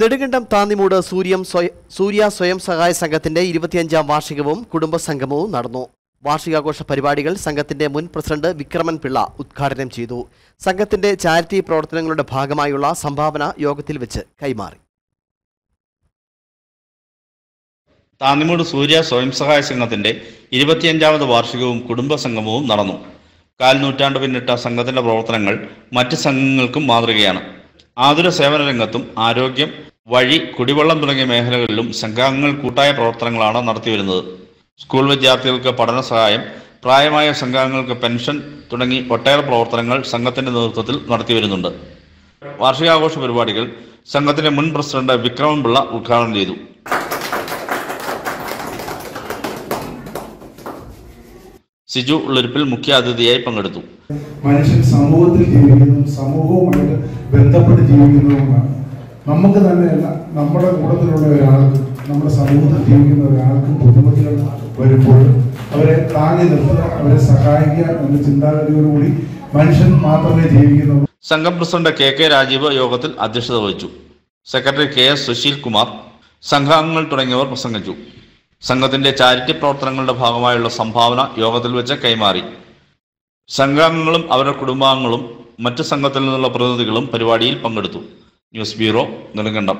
നെടുങ്കണ്ടം താന്നിമൂട് സൂര്യം സൂര്യ സ്വയം സഹായ സംഘത്തിന്റെ ഇരുപത്തിയഞ്ചാം വാർഷികവും കുടുംബസംഗമവും നടന്നു. വാർഷികാഘോഷ പരിപാടികൾ സംഘത്തിന്റെ മുൻ പ്രസിഡന്റ് വിക്രമൻ പിള്ള ഉദ്ഘാടനം ചെയ്തു. സംഘത്തിന്റെ ചാരിറ്റി പ്രവർത്തനങ്ങളുടെ ഭാഗമായുള്ള സംഭാവന യോഗത്തിൽ വെച്ച് കൈമാറി. താന്നിമൂട് സൂര്യ സ്വയം സഹായ സംഘത്തിന്റെ ഇരുപത്തിയഞ്ചാമത് വാർഷികവും കുടുംബസംഗമവും നടന്നു. കാൽ നൂറ്റാണ്ട് പിന്നിട്ട സംഘത്തിന്റെ പ്രവർത്തനങ്ങൾ മറ്റ് സംഘങ്ങൾക്കും മാതൃകയാണ്. ആതുര സേവന രംഗത്തും ആരോഗ്യം വഴി കുടിവെള്ളം തുടങ്ങിയ മേഖലകളിലും സംഘാംഗങ്ങൾ കൂട്ടായ പ്രവർത്തനങ്ങളാണ് നടത്തിവരുന്നത് സ്കൂൾ വിദ്യാർത്ഥികൾക്ക് പഠന സഹായം പ്രായമായ സംഘാംഗങ്ങൾക്ക് പെൻഷൻ തുടങ്ങി ഒട്ടേറെ പ്രവർത്തനങ്ങൾ സംഘത്തിന്റെ നേതൃത്വത്തിൽ നടത്തിവരുന്നുണ്ട് വാർഷികാഘോഷ പരിപാടികൾ സംഘത്തിന്റെ മുൻ പ്രസിഡന്റ് വിക്രമൻ പിള്ള ഉദ്ഘാടനം ചെയ്തു. സിജു ഉള്ളിരിപ്പിൽ മുഖ്യ അതിഥിയായി പങ്കെടുത്തു. മനുഷ്യൻ സമൂഹത്തിൽ ജീവിക്കുന്നതും സമൂഹവുമായിട്ട് ബന്ധപ്പെട്ട് ജീവിക്കുന്നതുമാണ്. നമുക്ക് തന്നെയല്ല നമ്മുടെ കൂട്ടത്തിലുള്ള ഒരാൾക്കും നമ്മുടെ സമൂഹത്തിൽ ജീവിക്കുന്ന ഒരാൾക്കും ബുദ്ധിമുട്ടുകൾ വരുമ്പോൾ അവരെ താങ്ങി നിർത്തുക അവരെ സഹായിക്കുക എന്ന ചിന്താഗതിയോടുകൂടി മനുഷ്യൻ മാത്രമേ ജീവിക്കുന്നുള്ളൂ. സംഘം പ്രസിഡന്റ് കെ കെ രാജീവ് യോഗത്തിൽ അധ്യക്ഷത വഹിച്ചു. Secretary K S Sushil Kumar സംഘാംഗങ്ങൾ തുടങ്ങിയവർ പ്രസംഗിച്ചു. സംഘത്തിന്റെ ചാരിറ്റി പ്രവർത്തനങ്ങളുടെ ഭാഗമായുള്ള സംഭാവന യോഗത്തിൽ വെച്ച് കൈമാറി. സംഘാംഗങ്ങളും അവരുടെ കുടുംബാംഗങ്ങളും മറ്റ് സംഘത്തിൽ നിന്നുള്ള പ്രതിനിധികളും പരിപാടിയിൽ പങ്കെടുത്തു. News bureau Nedumkandam.